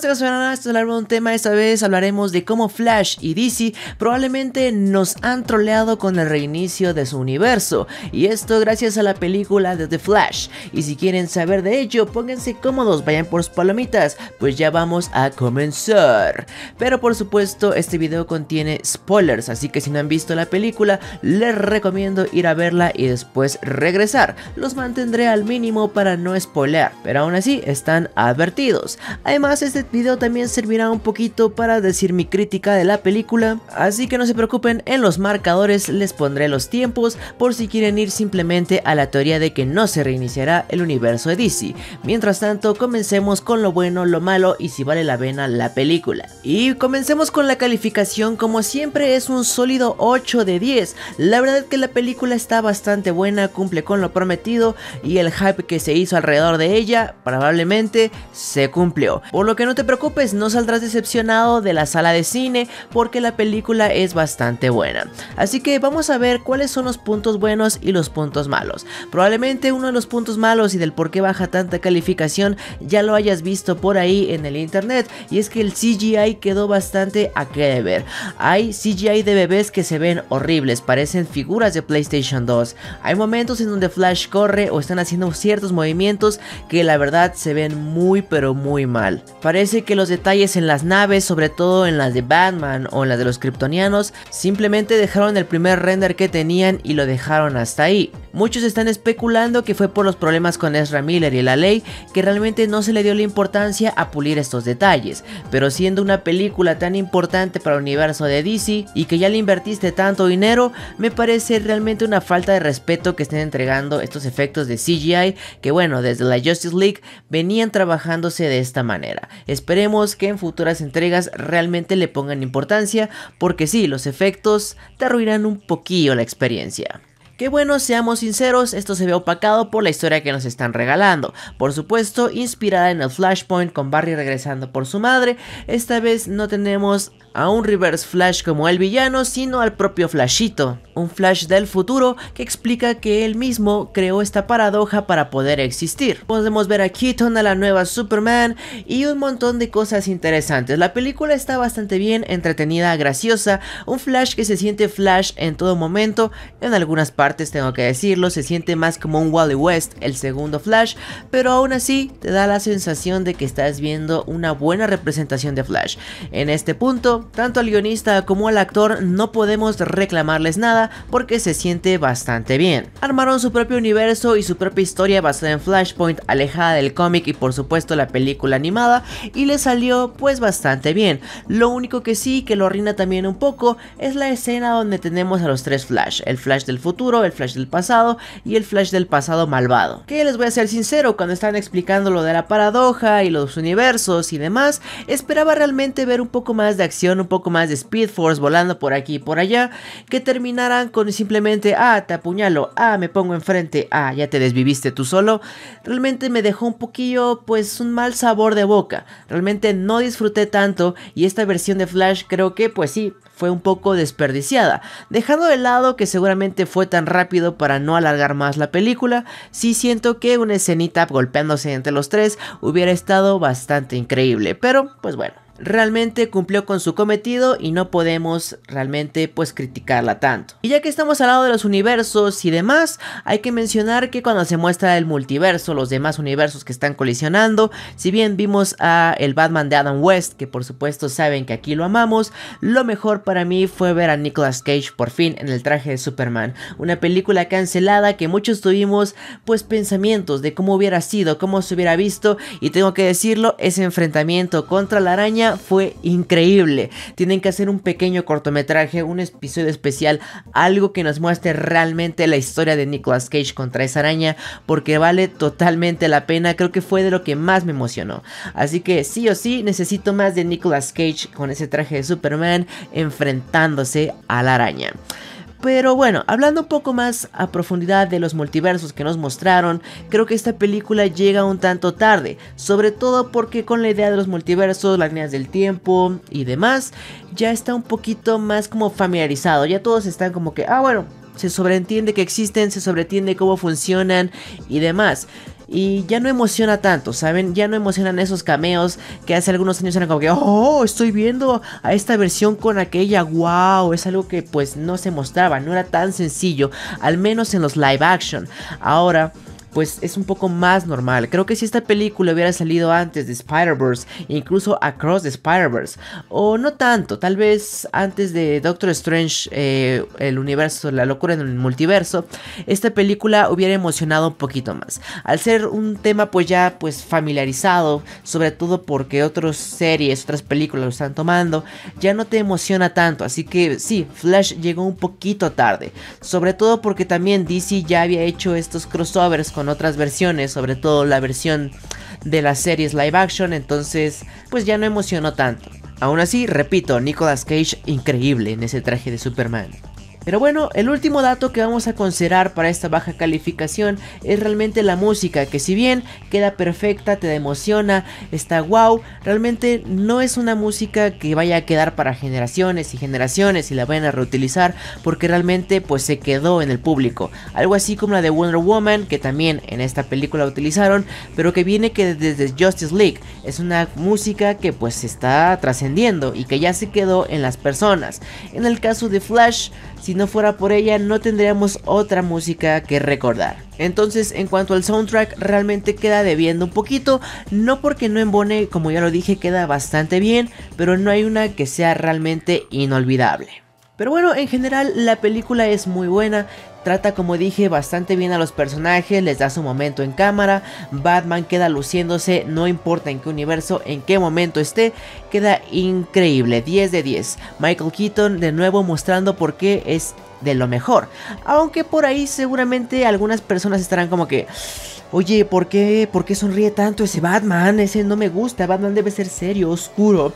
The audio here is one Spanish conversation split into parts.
esta ocasión esto es un tema, esta vez hablaremos de cómo Flash y DC probablemente nos han troleado con el reinicio de su universo, y esto gracias a la película de The Flash, y si quieren saber de ello, pónganse cómodos, vayan por sus palomitas, pues ya vamos a comenzar. Pero por supuesto, este video contiene spoilers, así que si no han visto la película, les recomiendo ir a verla y después regresar, los mantendré al mínimo para no spoilear, pero aún así están advertidos. Además, este video también servirá un poquito para decir mi crítica de la película, así que no se preocupen, en los marcadores les pondré los tiempos por si quieren ir simplemente a la teoría de que no se reiniciará el universo de DC. Mientras tanto, comencemos con lo bueno, lo malo y si vale la pena la película. Y comencemos con la calificación, como siempre es un sólido 8 de 10. La verdad es que la película está bastante buena, cumple con lo prometido y el hype que se hizo alrededor de ella probablemente se cumplió. Por lo que no te preocupes, no saldrás decepcionado de la sala de cine porque la película es bastante buena. Así que vamos a ver cuáles son los puntos buenos y los puntos malos. Probablemente uno de los puntos malos y del por qué baja tanta calificación ya lo hayas visto por ahí en el internet y es que el CGI quedó bastante a qué de ver. Hay CGI de bebés que se ven horribles, parecen figuras de PlayStation 2. Hay momentos en donde Flash corre o están haciendo ciertos movimientos que la verdad se ven muy pero muy mal. Que los detalles en las naves, sobre todo en las de Batman o en las de los kryptonianos, simplemente dejaron el primer render que tenían y lo dejaron hasta ahí. Muchos están especulando que fue por los problemas con Ezra Miller y la ley que realmente no se le dio la importancia a pulir estos detalles, pero siendo una película tan importante para el universo de DC y que ya le invertiste tanto dinero, me parece realmente una falta de respeto que estén entregando estos efectos de CGI que bueno, desde la Justice League venían trabajándose de esta manera. Esperemos que en futuras entregas realmente le pongan importancia porque sí, los efectos te arruinan un poquillo la experiencia. Que bueno, seamos sinceros, esto se ve opacado por la historia que nos están regalando. Por supuesto, inspirada en el Flashpoint con Barry regresando por su madre, esta vez no tenemos a un Reverse Flash como el villano, sino al propio Flashito, un Flash del futuro que explica que él mismo creó esta paradoja para poder existir. Podemos ver a Keaton, a la nueva Superman y un montón de cosas interesantes. La película está bastante bien, entretenida, graciosa, un Flash que se siente Flash en todo momento, en algunas partes tengo que decirlo, se siente más como un Wally West, el segundo Flash, pero aún así te da la sensación de que estás viendo una buena representación de Flash. En este punto, tanto al guionista como al actor no podemos reclamarles nada porque se siente bastante bien. Armaron su propio universo y su propia historia basada en Flashpoint, alejada del cómic y por supuesto la película animada y le salió pues bastante bien. Lo único que sí que lo arruina también un poco es la escena donde tenemos a los tres Flash, el Flash del futuro, el Flash del pasado y el Flash del pasado malvado. Que les voy a ser sincero, cuando estaban explicando lo de la paradoja y los universos y demás, esperaba realmente ver un poco más de acción un poco más de Speed Force volando por aquí y por allá, que terminaran con simplemente, ah, te apuñalo, ah, me pongo enfrente, ah, ya te desviviste tú solo, realmente me dejó un poquillo, pues, un mal sabor de boca. Realmente no disfruté tanto y esta versión de Flash creo que, pues sí, fue un poco desperdiciada. Dejando de lado que seguramente fue tan rápido para no alargar más la película, sí siento que una escenita golpeándose entre los tres hubiera estado bastante increíble. Pero, pues bueno realmente cumplió con su cometido y no podemos realmente pues criticarla tanto. Y ya que estamos al lado de los universos y demás, hay que mencionar que cuando se muestra el multiverso, los demás universos que están colisionando, si bien vimos a el Batman de Adam West, que por supuesto saben que aquí lo amamos, lo mejor para mí fue ver a Nicolas Cage por fin en el traje de Superman, una película cancelada que muchos tuvimos pues pensamientos de cómo hubiera sido, cómo se hubiera visto y tengo que decirlo, ese enfrentamiento contra la araña fue increíble. Tienen que hacer un pequeño cortometraje, un episodio especial, algo que nos muestre realmente la historia de Nicolas Cage contra esa araña, porque vale totalmente la pena. Creo que fue de lo que más me emocionó. Así que sí o sí, necesito más de Nicolas Cage con ese traje de Superman enfrentándose a la araña. Pero bueno, hablando un poco más a profundidad de los multiversos que nos mostraron, creo que esta película llega un tanto tarde, sobre todo porque con la idea de los multiversos, las líneas del tiempo y demás, ya está un poquito más como familiarizado, ya todos están como que, ah bueno, se sobreentiende que existen, se sobreentiende cómo funcionan y demás. Y ya no emociona tanto, ¿saben? Ya no emocionan esos cameos que hace algunos años eran como que, oh, estoy viendo a esta versión con aquella, wow, es algo que pues no se mostraba, no era tan sencillo, al menos en los live action. Ahora pues es un poco más normal. Creo que si esta película hubiera salido antes de Spider-Verse, incluso Across the Spider-Verse, o no tanto, tal vez antes de Doctor Strange, eh, el universo, la locura en el multiverso, esta película hubiera emocionado un poquito más. Al ser un tema pues ya pues familiarizado, sobre todo porque otras series, otras películas lo están tomando, ya no te emociona tanto. Así que sí, Flash llegó un poquito tarde, sobre todo porque también DC ya había hecho estos crossovers con con otras versiones, sobre todo la versión de las series live action, entonces pues ya no emocionó tanto. Aún así, repito, Nicolas Cage increíble en ese traje de Superman. Pero bueno, el último dato que vamos a considerar para esta baja calificación es realmente la música, que si bien queda perfecta, te emociona, está wow, realmente no es una música que vaya a quedar para generaciones y generaciones y la vayan a reutilizar porque realmente pues se quedó en el público. Algo así como la de Wonder Woman, que también en esta película utilizaron, pero que viene que desde Justice League. Es una música que pues está trascendiendo y que ya se quedó en las personas. En el caso de Flash, si no fuera por ella no tendríamos otra música que recordar. Entonces en cuanto al soundtrack realmente queda debiendo un poquito, no porque no embone, como ya lo dije, queda bastante bien, pero no hay una que sea realmente inolvidable. Pero bueno, en general la película es muy buena, Trata como dije bastante bien a los personajes, les da su momento en cámara, Batman queda luciéndose, no importa en qué universo, en qué momento esté, queda increíble, 10 de 10. Michael Keaton de nuevo mostrando por qué es de lo mejor, aunque por ahí seguramente algunas personas estarán como que... Oye, ¿por qué, ¿por qué sonríe tanto ese Batman? Ese no me gusta, Batman debe ser serio, oscuro.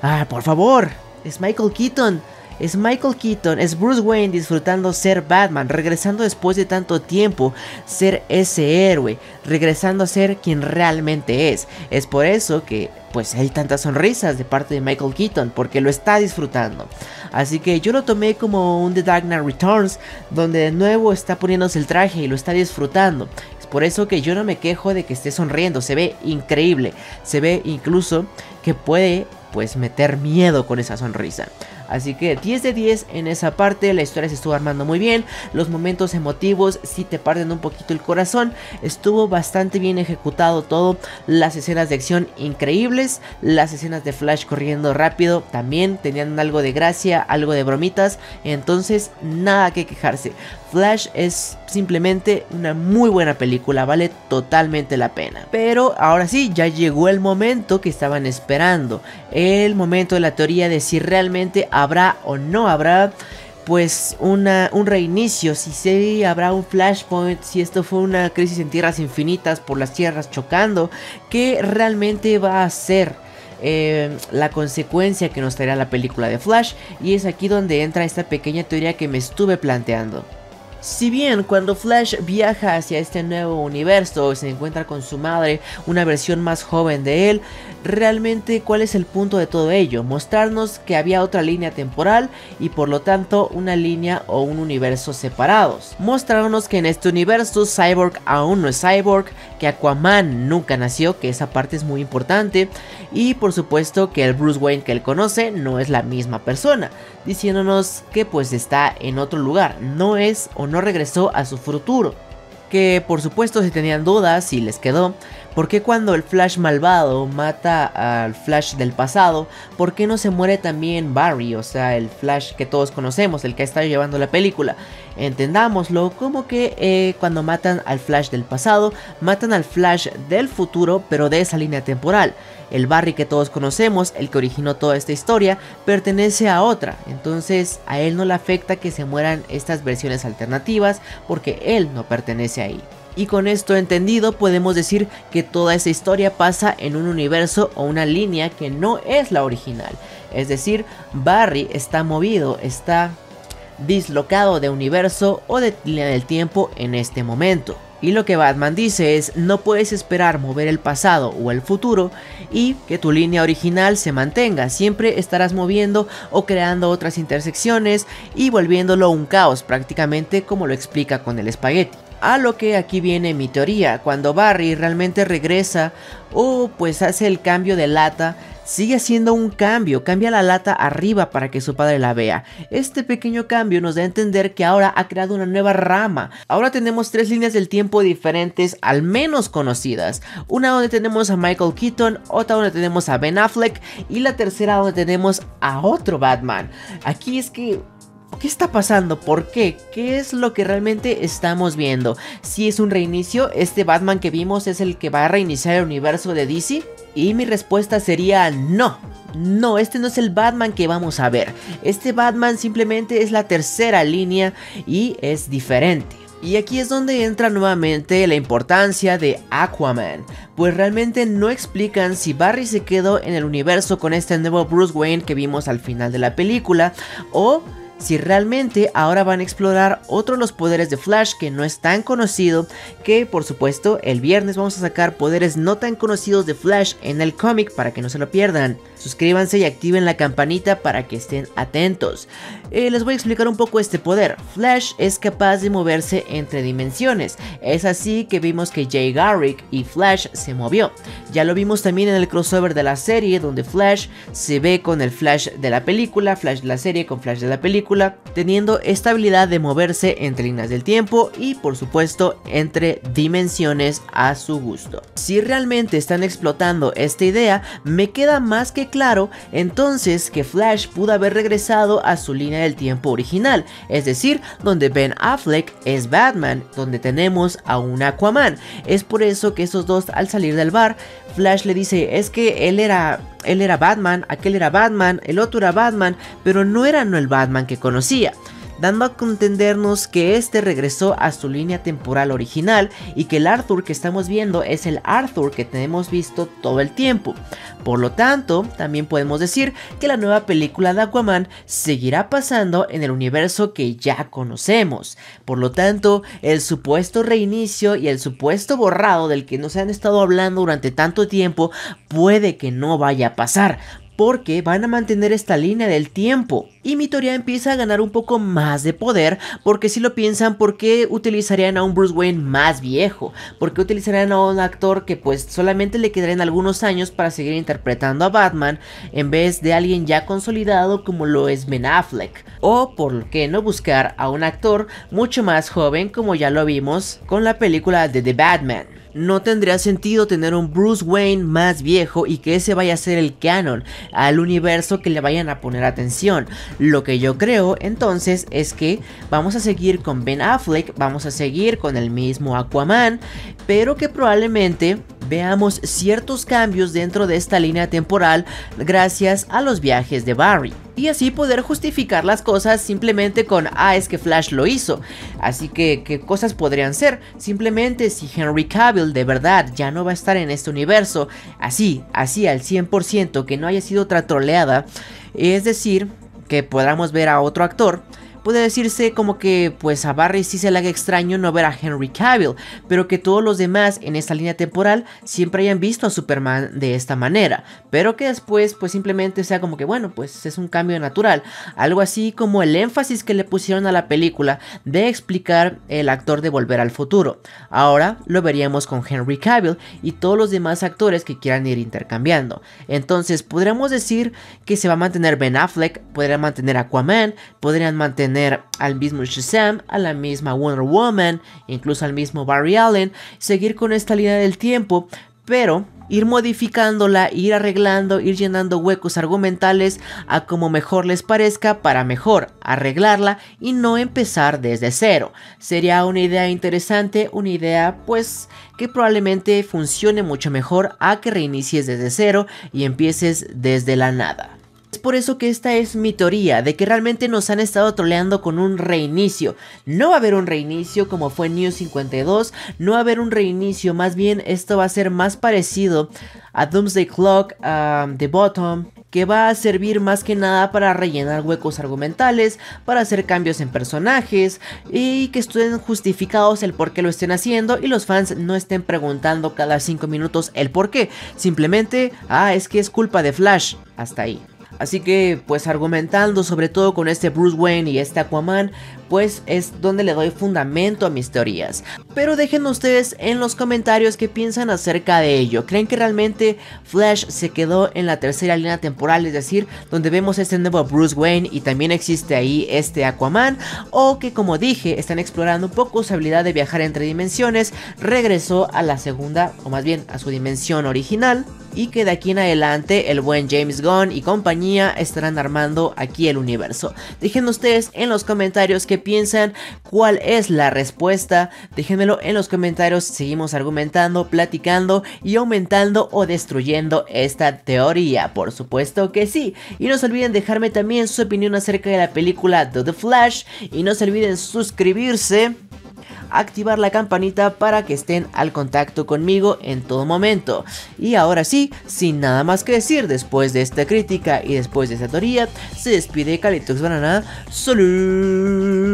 Ah, por favor, es Michael Keaton. Es Michael Keaton, es Bruce Wayne disfrutando ser Batman, regresando después de tanto tiempo, ser ese héroe, regresando a ser quien realmente es. Es por eso que pues hay tantas sonrisas de parte de Michael Keaton, porque lo está disfrutando. Así que yo lo tomé como un The Dark Knight Returns, donde de nuevo está poniéndose el traje y lo está disfrutando. Es por eso que yo no me quejo de que esté sonriendo, se ve increíble, se ve incluso que puede pues meter miedo con esa sonrisa. Así que 10 de 10 en esa parte, la historia se estuvo armando muy bien, los momentos emotivos si te parten un poquito el corazón, estuvo bastante bien ejecutado todo, las escenas de acción increíbles, las escenas de Flash corriendo rápido también tenían algo de gracia, algo de bromitas, entonces nada que quejarse. Flash es simplemente una muy buena película, vale totalmente la pena. Pero ahora sí, ya llegó el momento que estaban esperando, el momento de la teoría de si realmente habrá o no habrá pues un reinicio, si sí habrá un flashpoint, si esto fue una crisis en tierras infinitas por las tierras chocando, que realmente va a ser eh, la consecuencia que nos traerá la película de Flash y es aquí donde entra esta pequeña teoría que me estuve planteando. Si bien cuando Flash viaja hacia este nuevo universo se encuentra con su madre, una versión más joven de él, realmente cuál es el punto de todo ello, mostrarnos que había otra línea temporal y por lo tanto una línea o un universo separados. Mostrarnos que en este universo Cyborg aún no es Cyborg, que Aquaman nunca nació, que esa parte es muy importante, y por supuesto que el Bruce Wayne que él conoce no es la misma persona, diciéndonos que pues está en otro lugar, no es o no regresó a su futuro. Que por supuesto si tenían dudas y les quedó, ¿por qué cuando el Flash malvado mata al Flash del pasado, por qué no se muere también Barry, o sea, el Flash que todos conocemos, el que está llevando la película? Entendámoslo como que eh, cuando matan al Flash del pasado, matan al Flash del futuro, pero de esa línea temporal. El Barry que todos conocemos, el que originó toda esta historia, pertenece a otra. Entonces a él no le afecta que se mueran estas versiones alternativas porque él no pertenece ahí. Y con esto entendido podemos decir que toda esa historia pasa en un universo o una línea que no es la original. Es decir, Barry está movido, está dislocado de universo o de línea del tiempo en este momento. Y lo que Batman dice es no puedes esperar mover el pasado o el futuro y que tu línea original se mantenga. Siempre estarás moviendo o creando otras intersecciones y volviéndolo un caos prácticamente como lo explica con el espagueti. A lo que aquí viene mi teoría, cuando Barry realmente regresa o pues hace el cambio de lata, sigue haciendo un cambio, cambia la lata arriba para que su padre la vea. Este pequeño cambio nos da a entender que ahora ha creado una nueva rama. Ahora tenemos tres líneas del tiempo diferentes, al menos conocidas. Una donde tenemos a Michael Keaton, otra donde tenemos a Ben Affleck y la tercera donde tenemos a otro Batman. Aquí es que ¿Qué está pasando? ¿Por qué? ¿Qué es lo que realmente estamos viendo? Si es un reinicio, este Batman que vimos es el que va a reiniciar el universo de DC. Y mi respuesta sería no. No, este no es el Batman que vamos a ver. Este Batman simplemente es la tercera línea y es diferente. Y aquí es donde entra nuevamente la importancia de Aquaman, pues realmente no explican si Barry se quedó en el universo con este nuevo Bruce Wayne que vimos al final de la película o si realmente ahora van a explorar otro de los poderes de Flash que no es tan conocido, que por supuesto el viernes vamos a sacar poderes no tan conocidos de Flash en el cómic para que no se lo pierdan. Suscríbanse y activen la campanita para que estén atentos. Eh, les voy a explicar un poco este poder. Flash es capaz de moverse entre dimensiones. Es así que vimos que Jay Garrick y Flash se movió. Ya lo vimos también en el crossover de la serie donde Flash se ve con el Flash de la película, Flash de la serie con Flash de la película, teniendo esta habilidad de moverse entre líneas del tiempo y por supuesto entre dimensiones a su gusto. Si realmente están explotando esta idea, me queda más que claro entonces que Flash pudo haber regresado a su línea del tiempo original, es decir, donde Ben Affleck es Batman, donde tenemos a un Aquaman. Es por eso que esos dos al salir del bar, Flash le dice, es que él era él era Batman, aquel era Batman, el otro era Batman, pero no era no el Batman que conocía dando a contendernos que este regresó a su línea temporal original y que el Arthur que estamos viendo es el Arthur que tenemos visto todo el tiempo. Por lo tanto, también podemos decir que la nueva película de Aquaman seguirá pasando en el universo que ya conocemos. Por lo tanto, el supuesto reinicio y el supuesto borrado del que nos han estado hablando durante tanto tiempo puede que no vaya a pasar porque van a mantener esta línea del tiempo. Y mi teoría empieza a ganar un poco más de poder, porque si lo piensan, ¿por qué utilizarían a un Bruce Wayne más viejo? ¿Por qué utilizarían a un actor que pues solamente le quedarían algunos años para seguir interpretando a Batman, en vez de alguien ya consolidado como lo es Ben Affleck? O por qué no buscar a un actor mucho más joven como ya lo vimos con la película de The Batman no tendría sentido tener un Bruce Wayne más viejo y que ese vaya a ser el canon al universo que le vayan a poner atención. Lo que yo creo entonces es que vamos a seguir con Ben Affleck, vamos a seguir con el mismo Aquaman, pero que probablemente veamos ciertos cambios dentro de esta línea temporal gracias a los viajes de Barry. Y así poder justificar las cosas simplemente con, ah, es que Flash lo hizo. Así que, ¿qué cosas podrían ser? Simplemente si Henry Cavill de verdad ya no va a estar en este universo, así, así al 100%, que no haya sido otra troleada, es decir, que podamos ver a otro actor puede decirse como que pues a Barry sí se le haga extraño no ver a Henry Cavill, pero que todos los demás en esta línea temporal siempre hayan visto a Superman de esta manera, pero que después pues simplemente sea como que bueno, pues es un cambio natural, algo así como el énfasis que le pusieron a la película de explicar el actor de Volver al Futuro. Ahora lo veríamos con Henry Cavill y todos los demás actores que quieran ir intercambiando. Entonces podríamos decir que se va a mantener Ben Affleck, podrían mantener Aquaman, podrían mantener al mismo Shazam, a la misma Wonder Woman, incluso al mismo Barry Allen, seguir con esta línea del tiempo, pero ir modificándola, ir arreglando, ir llenando huecos argumentales a como mejor les parezca para mejor arreglarla y no empezar desde cero. Sería una idea interesante, una idea pues que probablemente funcione mucho mejor a que reinicies desde cero y empieces desde la nada. Por eso que esta es mi teoría, de que realmente nos han estado troleando con un reinicio. No va a haber un reinicio como fue en New 52, no va a haber un reinicio, más bien esto va a ser más parecido a Doomsday Clock, a The Bottom, que va a servir más que nada para rellenar huecos argumentales, para hacer cambios en personajes y que estén justificados el por qué lo estén haciendo y los fans no estén preguntando cada 5 minutos el por qué. Simplemente, ah, es que es culpa de Flash. Hasta ahí. Así que pues argumentando sobre todo con este Bruce Wayne y este Aquaman, pues es donde le doy fundamento a mis teorías. Pero déjenme ustedes en los comentarios qué piensan acerca de ello. ¿Creen que realmente Flash se quedó en la tercera línea temporal, es decir, donde vemos este nuevo Bruce Wayne y también existe ahí este Aquaman? O que como dije, están explorando un poco su habilidad de viajar entre dimensiones, regresó a la segunda, o más bien a su dimensión original y que de aquí en adelante el buen James Gunn y compañía estarán armando aquí el universo. Dejen ustedes en los comentarios qué piensan, cuál es la respuesta, déjenmelo en los comentarios, seguimos argumentando, platicando y aumentando o destruyendo esta teoría, por supuesto que sí. Y no se olviden dejarme también su opinión acerca de la película The Flash y no se olviden suscribirse activar la campanita para que estén al contacto conmigo en todo momento. Y ahora sí, sin nada más que decir, después de esta crítica y después de esta teoría, se despide Calitox Banana. ¡Salud!